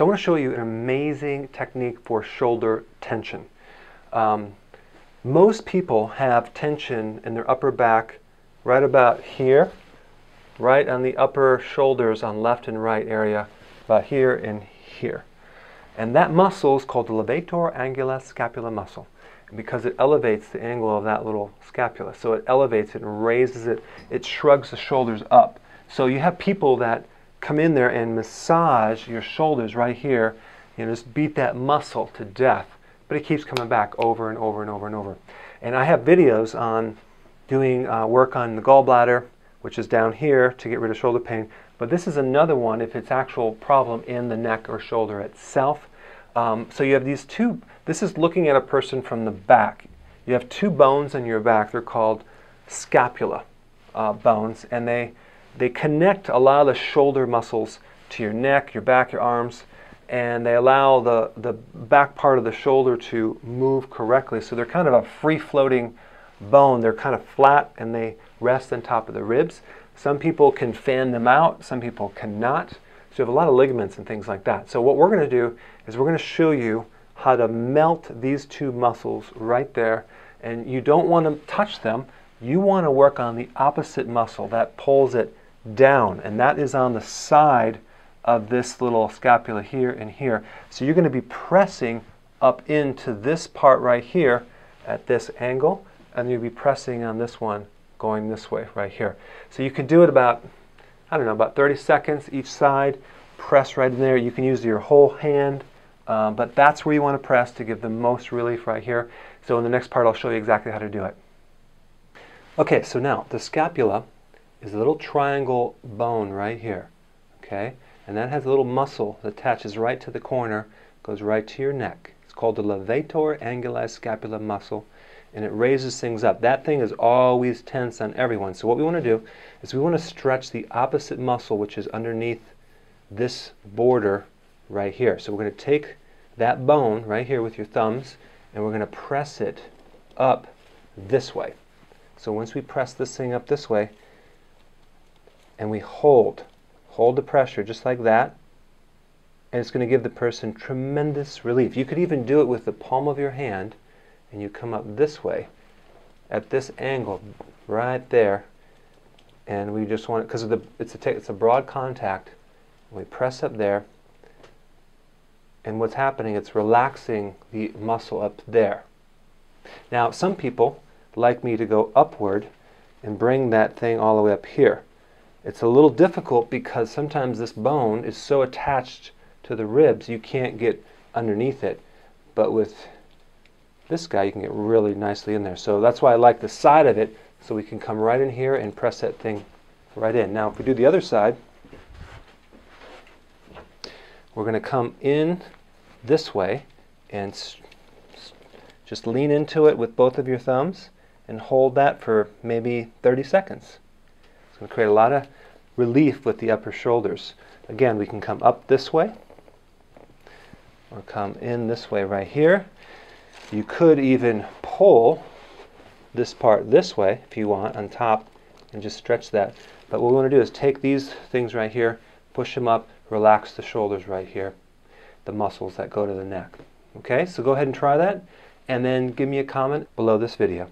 So I want to show you an amazing technique for shoulder tension. Um, most people have tension in their upper back right about here, right on the upper shoulders on left and right area, about here and here. And that muscle is called the levator anguli scapula muscle because it elevates the angle of that little scapula. So it elevates it and raises it, it shrugs the shoulders up. So you have people that come in there and massage your shoulders right here, you know, just beat that muscle to death. But it keeps coming back over and over and over and over. And I have videos on doing uh, work on the gallbladder, which is down here to get rid of shoulder pain. But this is another one if it's actual problem in the neck or shoulder itself. Um, so you have these two, this is looking at a person from the back. You have two bones in your back. They're called scapula uh, bones, and they, they connect a lot of the shoulder muscles to your neck, your back, your arms, and they allow the, the back part of the shoulder to move correctly. So they're kind of a free-floating bone. They're kind of flat and they rest on top of the ribs. Some people can fan them out, some people cannot. So you have a lot of ligaments and things like that. So what we're going to do is we're going to show you how to melt these two muscles right there. And you don't want to touch them. You want to work on the opposite muscle that pulls it down. And that is on the side of this little scapula here and here. So you're going to be pressing up into this part right here at this angle. And you'll be pressing on this one going this way right here. So you can do it about I don't know, about 30 seconds each side. Press right in there. You can use your whole hand, um, but that's where you want to press to give the most relief right here. So in the next part, I'll show you exactly how to do it. Okay, so now the scapula is a little triangle bone right here, okay? And that has a little muscle that attaches right to the corner, goes right to your neck. It's called the levator anguli scapula muscle and it raises things up. That thing is always tense on everyone. So what we want to do is we want to stretch the opposite muscle, which is underneath this border right here. So we're going to take that bone right here with your thumbs, and we're going to press it up this way. So once we press this thing up this way, and we hold, hold the pressure just like that, and it's going to give the person tremendous relief. You could even do it with the palm of your hand, and you come up this way at this angle right there and we just want it because of the it's a it's a broad contact. We press up there and what's happening it's relaxing the muscle up there. Now some people like me to go upward and bring that thing all the way up here it's a little difficult because sometimes this bone is so attached to the ribs you can't get underneath it but with this guy you can get really nicely in there. So that's why I like the side of it so we can come right in here and press that thing right in. Now if we do the other side, we're going to come in this way and just lean into it with both of your thumbs and hold that for maybe 30 seconds. Going to create a lot of relief with the upper shoulders. Again, we can come up this way or come in this way right here you could even pull this part this way if you want on top and just stretch that. But what we want to do is take these things right here, push them up, relax the shoulders right here, the muscles that go to the neck. Okay, so go ahead and try that and then give me a comment below this video.